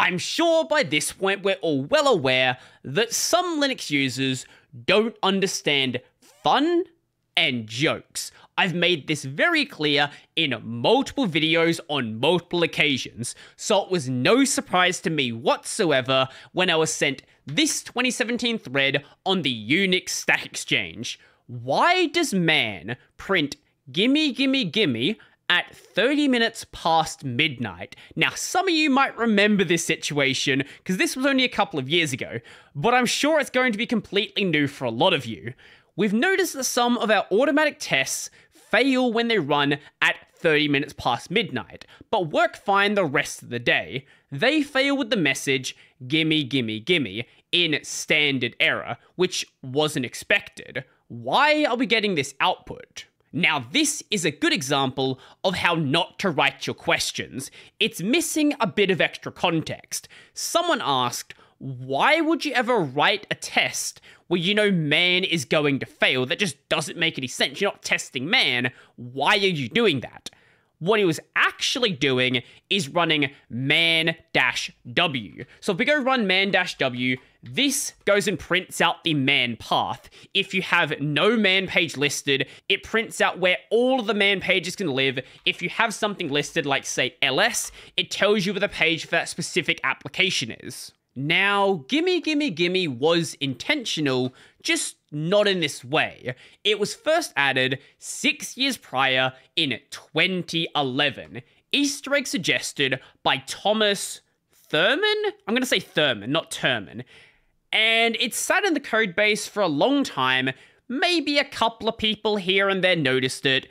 I'm sure by this point we're all well aware that some Linux users don't understand fun and jokes. I've made this very clear in multiple videos on multiple occasions, so it was no surprise to me whatsoever when I was sent this 2017 thread on the Unix Stack Exchange. Why does man print gimme gimme gimme at 30 minutes past midnight. Now, some of you might remember this situation because this was only a couple of years ago, but I'm sure it's going to be completely new for a lot of you. We've noticed that some of our automatic tests fail when they run at 30 minutes past midnight, but work fine the rest of the day. They fail with the message, gimme, gimme, gimme, in standard error, which wasn't expected. Why are we getting this output? Now, this is a good example of how not to write your questions. It's missing a bit of extra context. Someone asked, why would you ever write a test where you know man is going to fail? That just doesn't make any sense. You're not testing man. Why are you doing that? What he was actually doing is running man-w. So if we go run man-w, this goes and prints out the man path. If you have no man page listed, it prints out where all of the man pages can live. If you have something listed like say ls, it tells you where the page for that specific application is. Now, Gimme Gimme Gimme was intentional, just not in this way. It was first added six years prior in 2011. Easter egg suggested by Thomas Thurman? I'm going to say Thurman, not Terman. And it sat in the code base for a long time. Maybe a couple of people here and there noticed it,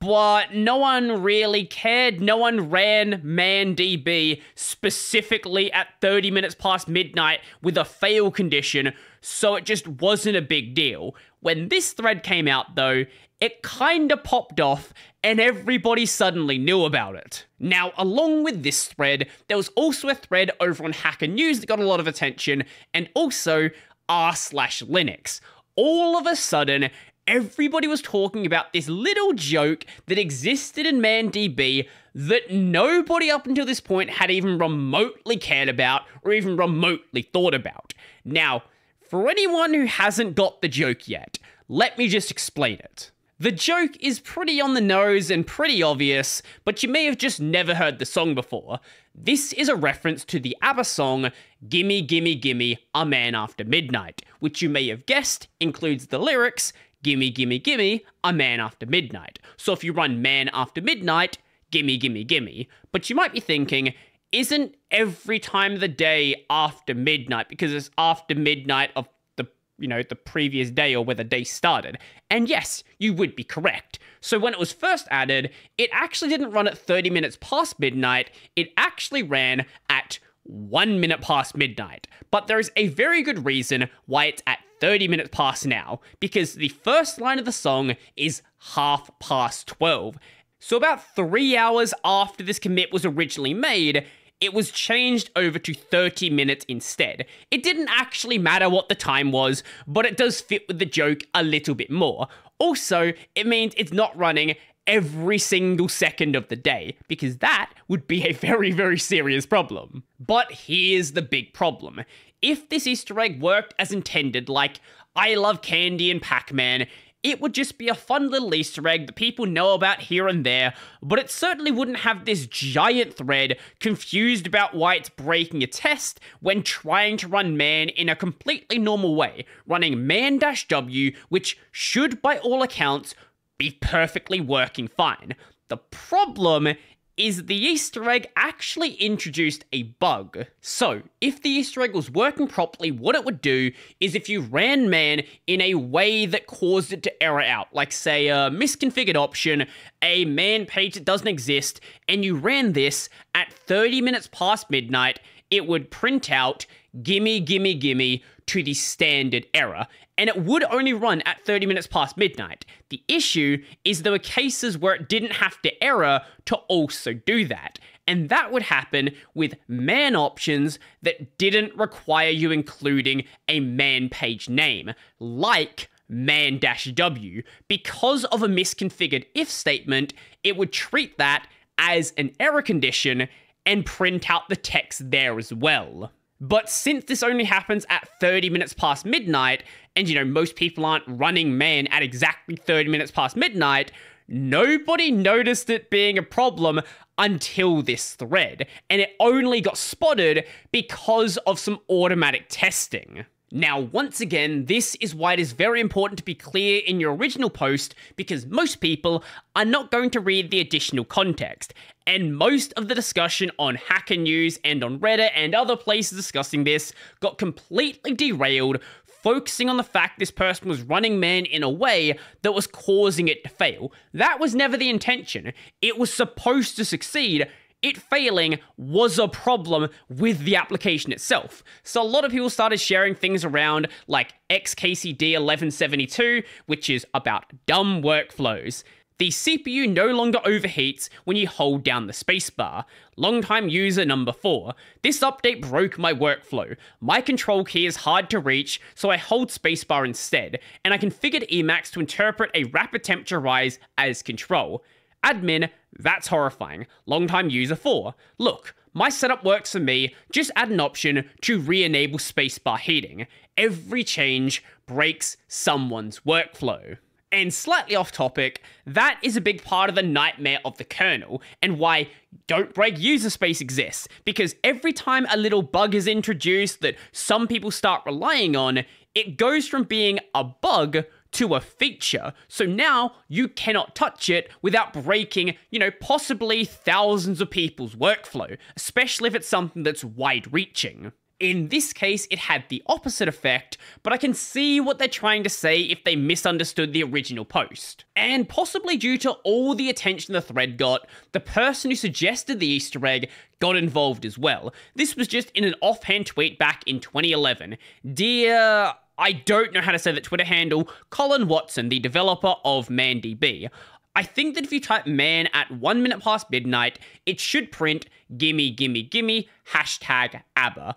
but no one really cared. No one ran ManDB specifically at 30 minutes past midnight with a fail condition, so it just wasn't a big deal. When this thread came out, though, it kinda popped off and everybody suddenly knew about it. Now, along with this thread, there was also a thread over on Hacker News that got a lot of attention, and also r slash Linux. All of a sudden, everybody was talking about this little joke that existed in ManDB that nobody up until this point had even remotely cared about or even remotely thought about. Now, for anyone who hasn't got the joke yet, let me just explain it. The joke is pretty on the nose and pretty obvious, but you may have just never heard the song before. This is a reference to the ABBA song Gimme Gimme Gimme A Man After Midnight, which you may have guessed includes the lyrics Gimme Gimme Gimme A Man After Midnight. So if you run Man After Midnight, Gimme Gimme Gimme. But you might be thinking, isn't every time of the day after midnight because it's after midnight of the you know, the previous day or where the day started. And yes, you would be correct. So when it was first added, it actually didn't run at 30 minutes past midnight, it actually ran at 1 minute past midnight. But there is a very good reason why it's at 30 minutes past now, because the first line of the song is half past 12. So about 3 hours after this commit was originally made, it was changed over to 30 minutes instead. It didn't actually matter what the time was, but it does fit with the joke a little bit more. Also, it means it's not running every single second of the day, because that would be a very, very serious problem. But here's the big problem. If this Easter egg worked as intended, like I Love Candy and Pac Man, it would just be a fun little Easter egg that people know about here and there, but it certainly wouldn't have this giant thread confused about why it's breaking a test when trying to run man in a completely normal way, running man-w, which should by all accounts be perfectly working fine. The problem is the Easter egg actually introduced a bug. So, if the Easter egg was working properly, what it would do is if you ran man in a way that caused it to error out, like say a misconfigured option, a man page that doesn't exist, and you ran this at 30 minutes past midnight, it would print out gimme, gimme, gimme to the standard error, and it would only run at 30 minutes past midnight. The issue is there were cases where it didn't have to error to also do that. And that would happen with man options that didn't require you including a man page name, like man-w. Because of a misconfigured if statement, it would treat that as an error condition and print out the text there as well. But since this only happens at 30 minutes past midnight, and you know, most people aren't running man at exactly 30 minutes past midnight, nobody noticed it being a problem until this thread, and it only got spotted because of some automatic testing. Now, once again, this is why it is very important to be clear in your original post because most people are not going to read the additional context. And most of the discussion on Hacker News and on Reddit and other places discussing this got completely derailed, focusing on the fact this person was running man in a way that was causing it to fail. That was never the intention. It was supposed to succeed, it failing was a problem with the application itself. So a lot of people started sharing things around like XKCD 1172, which is about dumb workflows. The CPU no longer overheats when you hold down the spacebar. Longtime user number 4. This update broke my workflow. My control key is hard to reach, so I hold spacebar instead, and I configured Emacs to interpret a rapid temperature rise as control. Admin, that's horrifying. Longtime user 4. Look, my setup works for me, just add an option to re-enable spacebar heating. Every change breaks someone's workflow. And slightly off topic, that is a big part of the nightmare of the kernel and why don't break user space exists. Because every time a little bug is introduced that some people start relying on, it goes from being a bug to a feature. So now you cannot touch it without breaking, you know, possibly thousands of people's workflow, especially if it's something that's wide reaching. In this case, it had the opposite effect, but I can see what they're trying to say if they misunderstood the original post. And possibly due to all the attention the thread got, the person who suggested the Easter egg got involved as well. This was just in an offhand tweet back in 2011. Dear I don't know how to say that Twitter handle, Colin Watson, the developer of ManDB. I think that if you type man at one minute past midnight, it should print gimme, gimme, gimme, hashtag ABBA.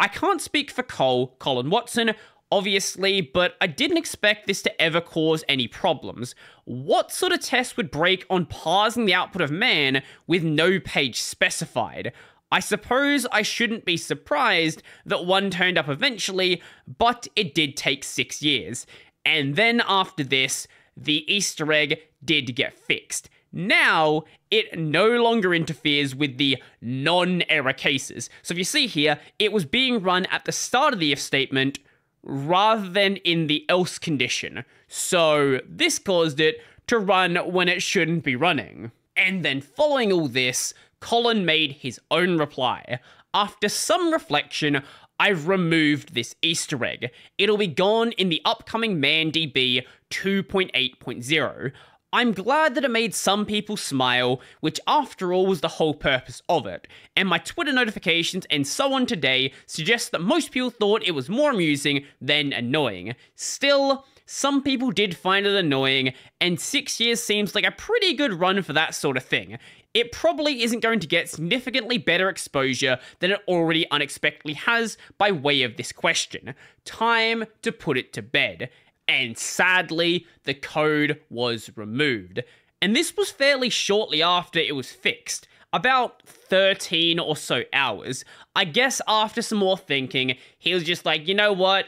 I can't speak for Cole, Colin Watson, obviously, but I didn't expect this to ever cause any problems. What sort of test would break on parsing the output of man with no page specified? I suppose I shouldn't be surprised that one turned up eventually, but it did take six years. And then after this, the Easter egg did get fixed. Now, it no longer interferes with the non error cases. So if you see here, it was being run at the start of the if statement rather than in the else condition. So this caused it to run when it shouldn't be running. And then following all this, Colin made his own reply. After some reflection, I've removed this Easter egg. It'll be gone in the upcoming ManDB 2.8.0. I'm glad that it made some people smile, which after all was the whole purpose of it, and my Twitter notifications and so on today suggest that most people thought it was more amusing than annoying. Still, some people did find it annoying, and six years seems like a pretty good run for that sort of thing it probably isn't going to get significantly better exposure than it already unexpectedly has by way of this question. Time to put it to bed. And sadly, the code was removed. And this was fairly shortly after it was fixed. About 13 or so hours. I guess after some more thinking, he was just like, you know what?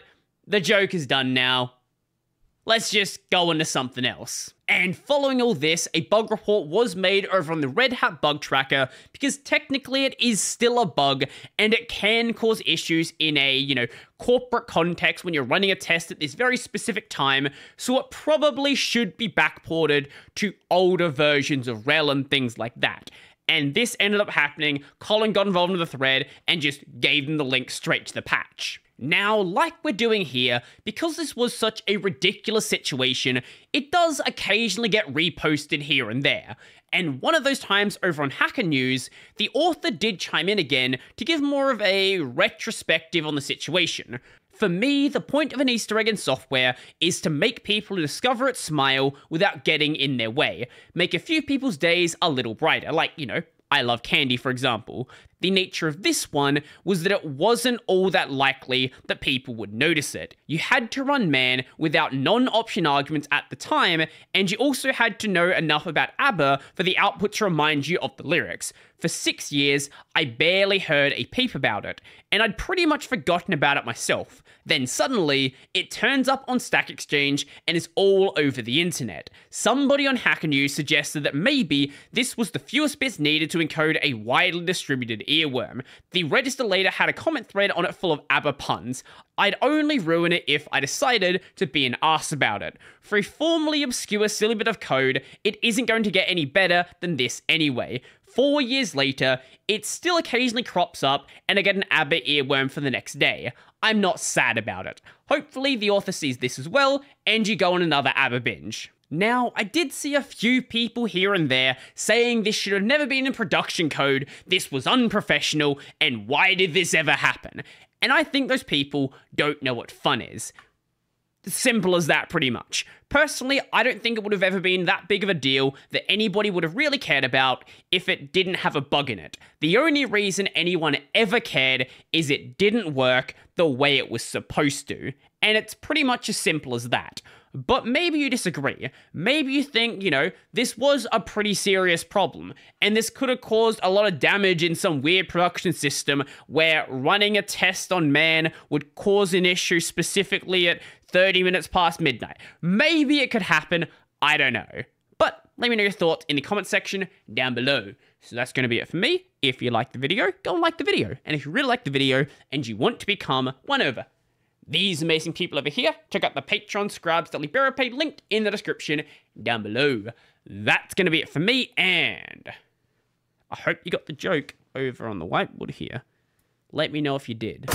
The joke is done now. Let's just go into something else. And following all this, a bug report was made over on the Red Hat bug tracker because technically it is still a bug and it can cause issues in a, you know, corporate context when you're running a test at this very specific time. So it probably should be backported to older versions of RHEL and things like that. And this ended up happening. Colin got involved in the thread and just gave them the link straight to the patch. Now, like we're doing here, because this was such a ridiculous situation, it does occasionally get reposted here and there. And one of those times over on Hacker News, the author did chime in again to give more of a retrospective on the situation. For me, the point of an Easter egg in software is to make people who discover it smile without getting in their way. Make a few people's days a little brighter, like, you know, I love candy, for example. The nature of this one was that it wasn't all that likely that people would notice it. You had to run man without non option arguments at the time, and you also had to know enough about ABBA for the output to remind you of the lyrics. For six years, I barely heard a peep about it, and I'd pretty much forgotten about it myself. Then suddenly, it turns up on Stack Exchange and is all over the internet. Somebody on Hacker News suggested that maybe this was the fewest bits needed to encode a widely distributed earworm. The Register later had a comment thread on it full of ABBA puns. I'd only ruin it if I decided to be an ass about it. For a formally obscure silly bit of code, it isn't going to get any better than this anyway. Four years later, it still occasionally crops up, and I get an ABBA earworm for the next day. I'm not sad about it. Hopefully, the author sees this as well, and you go on another ABBA binge. Now, I did see a few people here and there saying this should have never been in production code, this was unprofessional, and why did this ever happen? And I think those people don't know what fun is. Simple as that, pretty much. Personally, I don't think it would have ever been that big of a deal that anybody would have really cared about if it didn't have a bug in it. The only reason anyone ever cared is it didn't work the way it was supposed to. And it's pretty much as simple as that. But maybe you disagree. Maybe you think, you know, this was a pretty serious problem, and this could have caused a lot of damage in some weird production system where running a test on man would cause an issue specifically at 30 minutes past midnight. Maybe it could happen. I don't know. But let me know your thoughts in the comment section down below. So that's going to be it for me. If you like the video, go and like the video. And if you really like the video and you want to become one over these amazing people over here, check out the Patreon Scribes that Liberapay linked in the description down below. That's going to be it for me, and I hope you got the joke over on the whiteboard here. Let me know if you did.